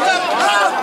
Hold up!